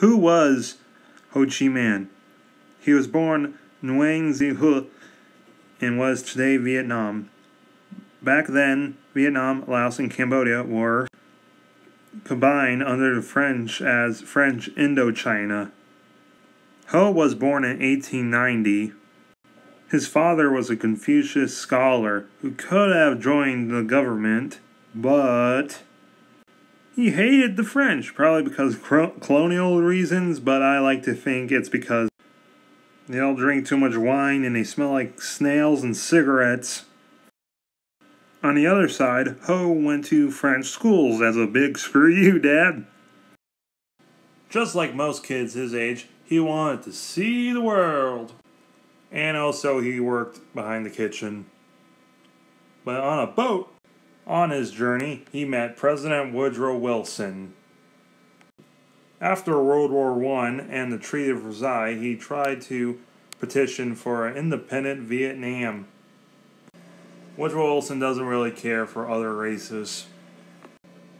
Who was Ho Chi Minh? He was born Nguyen Thi Hu and was today Vietnam. Back then, Vietnam, Laos, and Cambodia were combined under the French as French Indochina. Ho was born in 1890. His father was a Confucius scholar who could have joined the government, but he hated the French, probably because of colonial reasons, but I like to think it's because they all drink too much wine and they smell like snails and cigarettes. On the other side, Ho went to French schools as a big screw you, Dad. Just like most kids his age, he wanted to see the world. And also, he worked behind the kitchen. But on a boat, on his journey, he met President Woodrow Wilson. After World War I and the Treaty of Versailles, he tried to petition for an independent Vietnam. Woodrow Wilson doesn't really care for other races.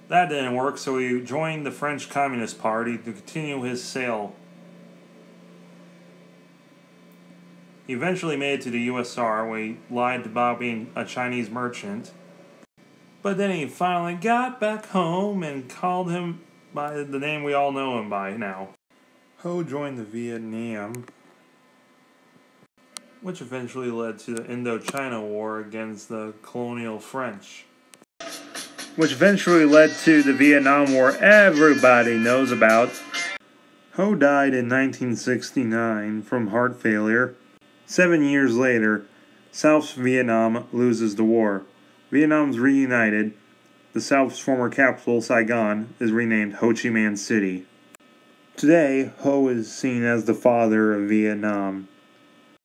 That didn't work, so he joined the French Communist Party to continue his sail. He eventually made it to the USSR where he lied about being a Chinese merchant. But then he finally got back home and called him by the name we all know him by now. Ho joined the Viet Minh, which eventually led to the Indochina War against the colonial French. Which eventually led to the Vietnam War everybody knows about. Ho died in 1969 from heart failure. Seven years later, South Vietnam loses the war. Vietnam's reunited the South's former capital, Saigon, is renamed Ho Chi Minh City. Today, Ho is seen as the father of Vietnam.